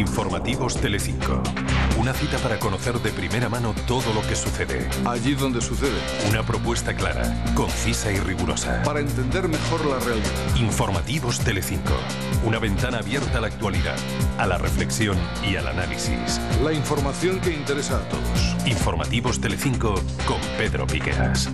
Informativos Telecinco. Una cita para conocer de primera mano todo lo que sucede. Allí donde sucede. Una propuesta clara, concisa y rigurosa. Para entender mejor la realidad. Informativos Telecinco. Una ventana abierta a la actualidad, a la reflexión y al análisis. La información que interesa a todos. Informativos Telecinco con Pedro Piqueras.